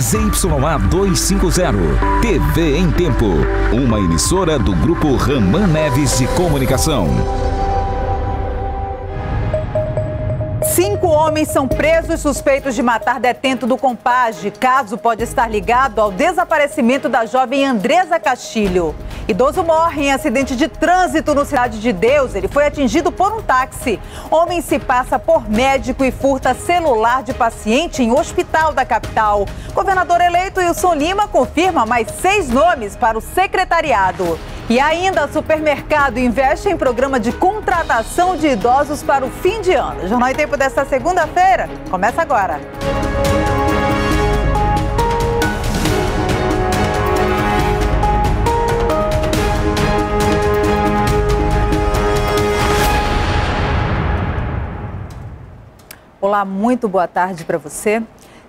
ZYA 250, TV em Tempo. Uma emissora do Grupo Raman Neves de Comunicação. Cinco homens são presos suspeitos de matar detento do Compage. Caso pode estar ligado ao desaparecimento da jovem Andresa Castilho. Idoso morre em acidente de trânsito no Cidade de Deus. Ele foi atingido por um táxi. Homem se passa por médico e furta celular de paciente em hospital da capital. Governador eleito Wilson Lima confirma mais seis nomes para o secretariado. E ainda, supermercado investe em programa de contratação de idosos para o fim de ano. Jornal em Tempo desta segunda-feira começa agora. Olá, muito boa tarde para você.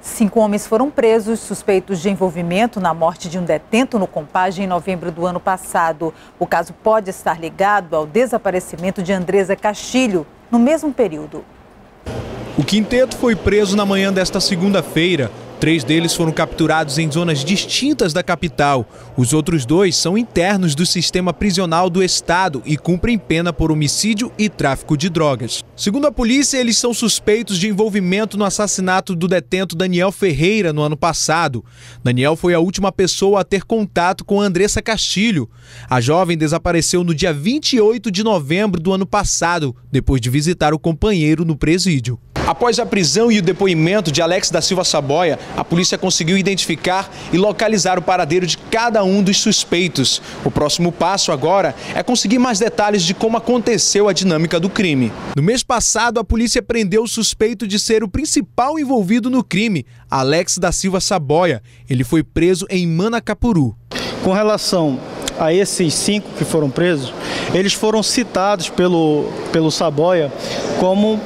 Cinco homens foram presos suspeitos de envolvimento na morte de um detento no Compage em novembro do ano passado. O caso pode estar ligado ao desaparecimento de Andresa Castilho no mesmo período. O quinteto foi preso na manhã desta segunda-feira. Três deles foram capturados em zonas distintas da capital. Os outros dois são internos do sistema prisional do Estado e cumprem pena por homicídio e tráfico de drogas. Segundo a polícia, eles são suspeitos de envolvimento no assassinato do detento Daniel Ferreira no ano passado. Daniel foi a última pessoa a ter contato com Andressa Castilho. A jovem desapareceu no dia 28 de novembro do ano passado, depois de visitar o companheiro no presídio. Após a prisão e o depoimento de Alex da Silva Saboia, a polícia conseguiu identificar e localizar o paradeiro de cada um dos suspeitos. O próximo passo agora é conseguir mais detalhes de como aconteceu a dinâmica do crime. No mês passado, a polícia prendeu o suspeito de ser o principal envolvido no crime, Alex da Silva Saboia. Ele foi preso em Manacapuru. Com relação a esses cinco que foram presos, eles foram citados pelo, pelo Saboia como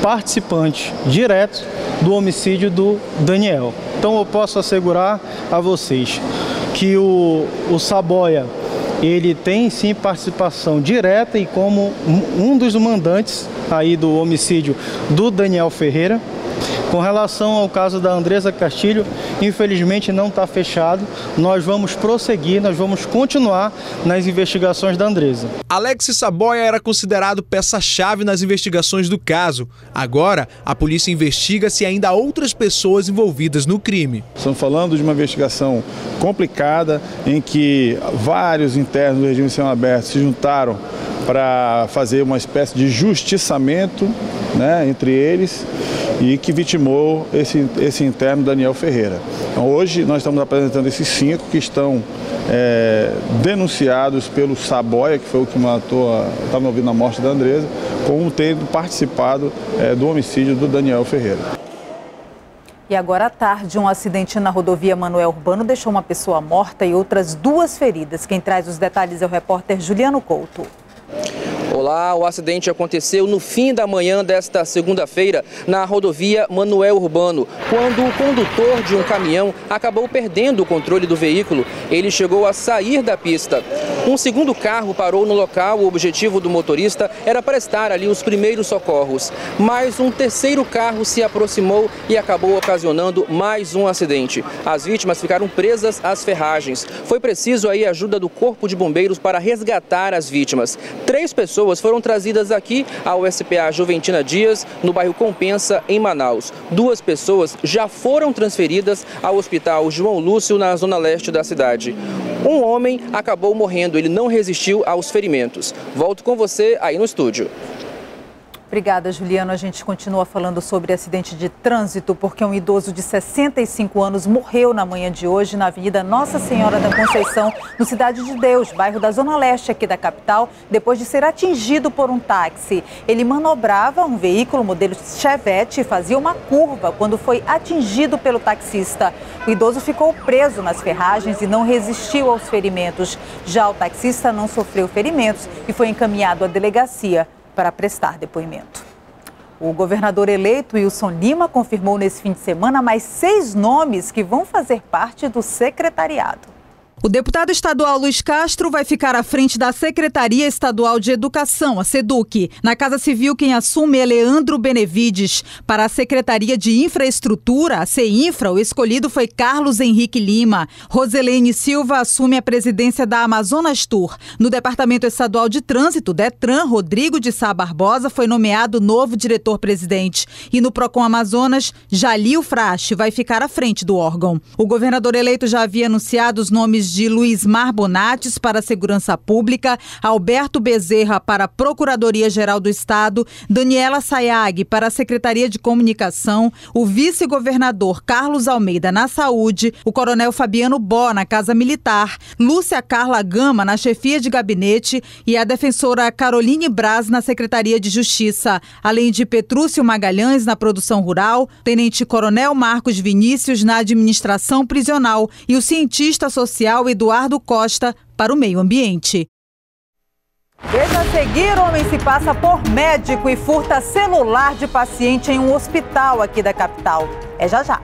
participantes diretos do homicídio do Daniel. Então eu posso assegurar a vocês que o, o Saboia ele tem sim participação direta e como um dos mandantes aí do homicídio do Daniel Ferreira. Com relação ao caso da Andresa Castilho, infelizmente não está fechado. Nós vamos prosseguir, nós vamos continuar nas investigações da Andresa. Alex Saboia era considerado peça-chave nas investigações do caso. Agora, a polícia investiga se ainda há outras pessoas envolvidas no crime. Estamos falando de uma investigação complicada em que vários internos do regime de aberto se juntaram para fazer uma espécie de justiçamento né, entre eles e que vitimou esse, esse interno Daniel Ferreira. Então, hoje nós estamos apresentando esses cinco que estão é, denunciados pelo Saboia, que foi o que matou, estava ouvindo a morte da Andresa, como tendo participado é, do homicídio do Daniel Ferreira. E agora à tarde, um acidente na rodovia Manuel Urbano deixou uma pessoa morta e outras duas feridas. Quem traz os detalhes é o repórter Juliano Couto. Olá, o acidente aconteceu no fim da manhã desta segunda-feira na rodovia Manuel Urbano, quando o condutor de um caminhão acabou perdendo o controle do veículo. Ele chegou a sair da pista. Um segundo carro parou no local. O objetivo do motorista era prestar ali os primeiros socorros. Mas um terceiro carro se aproximou e acabou ocasionando mais um acidente. As vítimas ficaram presas às ferragens. Foi preciso aí a ajuda do Corpo de Bombeiros para resgatar as vítimas. Três pessoas foram trazidas aqui ao SPA Juventina Dias, no bairro Compensa, em Manaus. Duas pessoas já foram transferidas ao Hospital João Lúcio, na zona leste da cidade. Um homem acabou morrendo, ele não resistiu aos ferimentos. Volto com você aí no estúdio. Obrigada, Juliano. A gente continua falando sobre acidente de trânsito, porque um idoso de 65 anos morreu na manhã de hoje na Avenida Nossa Senhora da Conceição, no Cidade de Deus, bairro da Zona Leste aqui da capital, depois de ser atingido por um táxi. Ele manobrava um veículo modelo Chevette e fazia uma curva quando foi atingido pelo taxista. O idoso ficou preso nas ferragens e não resistiu aos ferimentos. Já o taxista não sofreu ferimentos e foi encaminhado à delegacia para prestar depoimento. O governador eleito Wilson Lima confirmou nesse fim de semana mais seis nomes que vão fazer parte do secretariado. O deputado estadual Luiz Castro vai ficar à frente da Secretaria Estadual de Educação, a SEDUC. Na Casa Civil, quem assume é Leandro Benevides. Para a Secretaria de Infraestrutura, a CEINFRA, o escolhido foi Carlos Henrique Lima. Roselene Silva assume a presidência da Amazonas Tour. No Departamento Estadual de Trânsito, DETRAN, Rodrigo de Sá Barbosa foi nomeado novo diretor-presidente. E no PROCON Amazonas, Jalil Frache vai ficar à frente do órgão. O governador eleito já havia anunciado os nomes de Luiz Mar Bonates para a Segurança Pública, Alberto Bezerra para a Procuradoria-Geral do Estado, Daniela Sayag para a Secretaria de Comunicação, o vice-governador Carlos Almeida na Saúde, o coronel Fabiano Bó na Casa Militar, Lúcia Carla Gama na chefia de gabinete e a defensora Caroline Braz na Secretaria de Justiça, além de Petrúcio Magalhães na produção rural, Tenente Coronel Marcos Vinícius na administração prisional e o cientista social Eduardo Costa para o meio ambiente. Veja a seguir, homem se passa por médico e furta celular de paciente em um hospital aqui da capital. É já já.